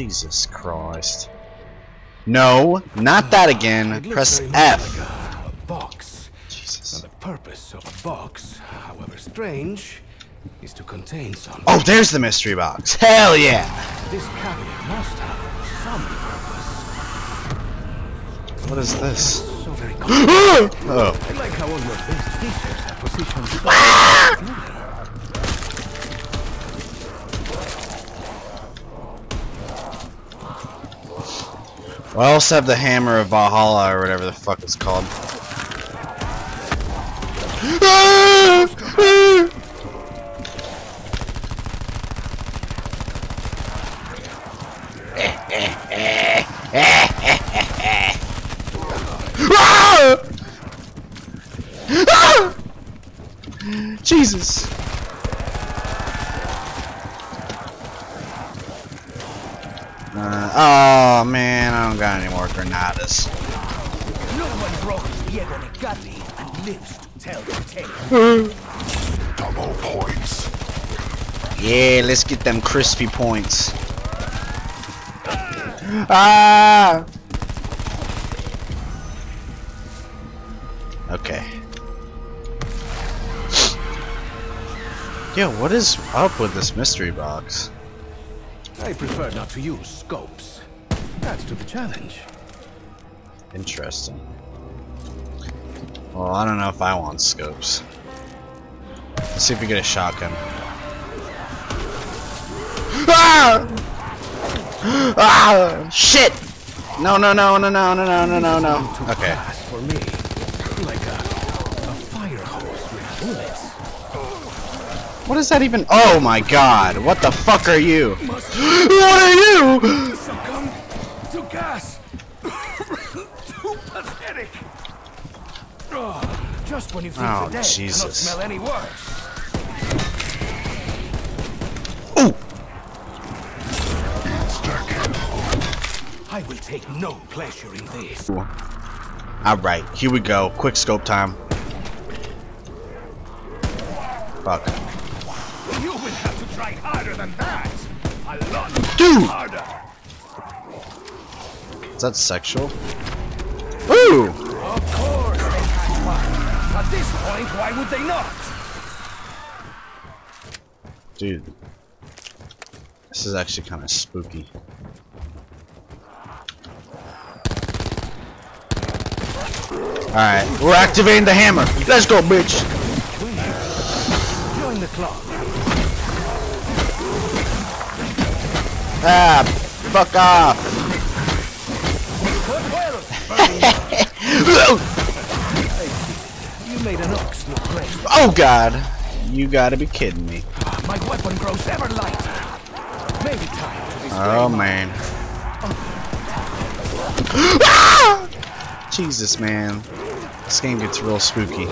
Jesus Christ. No, not that again. looks Press very F. like a, a box. Now, the purpose of a box, however strange, is to contain something. Oh, there's the mystery box. Hell yeah. This cabinet must have some purpose. What is this? So very oh. I like how all your best features are positioned. Ah! Well, I also have the hammer of Valhalla or whatever the fuck it's called. Ah! Ah! Jesus. Uh, oh man, I don't got any more granadas. No one broke Diego Necalli and lives to tell the tale. Double points. Yeah, let's get them crispy points. Ah! Okay. Yo, what is up with this mystery box? I prefer not to use scopes. That's to the challenge. Interesting. Well, I don't know if I want scopes. Let's see if we get a shotgun. Ah! Ah! Shit! No, no, no, no, no, no, no, no, no, no. Okay. for me. Like a, a fire hose with bullets. What is that even? Oh my god! What the fuck are you? What are you? Succumb to gas. Too pathetic. Oh, just when you think Oh, the dead Jesus. cannot smell any worse. Ooh! I will take no pleasure in this. Alright, here we go. Quick scope time. Fuck. You will have to try harder than that. A lot Dude! harder. Is that sexual? Ooh! Of course they had fun. At this point, why would they not? Dude. This is actually kind of spooky. Alright, we're activating the hammer. Let's go, bitch. Join the club. Ah, fuck off. You made an ox look great. oh god. You gotta be kidding me. My weapon grows ever lighter. Maybe time to display Oh man. Ah! Jesus man. This game gets real spooky.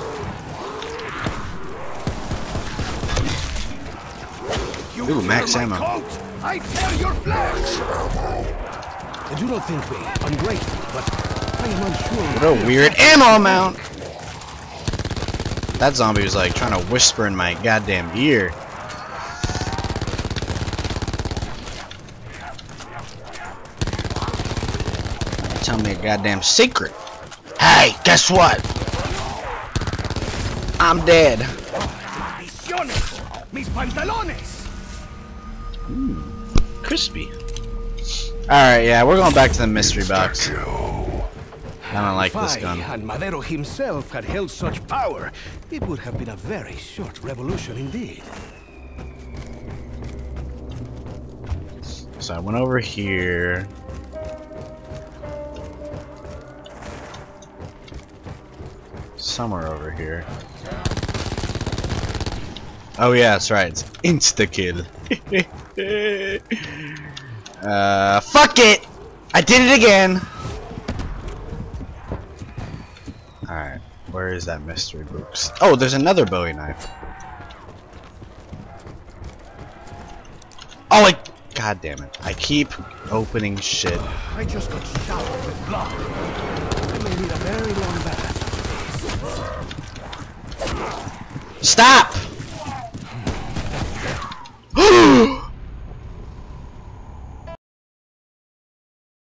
You Ooh, max ammo. Coat, I tear your flesh. I do not think me ungrateful, but I am unsure. What a weird ammo amount. That zombie was like trying to whisper in my goddamn ear. Tell me a goddamn secret. Hey, guess what? I'm dead. Mis pantalones. Hmm. Crispy. Alright, yeah, we're going back to the mystery box. Kill. I don't like this gun. and Madero himself had held such power, it would have been a very short revolution indeed. So I went over here. Somewhere over here. Oh yeah, that's right. It's insta kill. uh, fuck it! I did it again. All right, where is that mystery box? Oh, there's another Bowie knife. Oh, I, god damn it! I keep opening shit. I just got showered with blood. I may need a very long bath. Stop!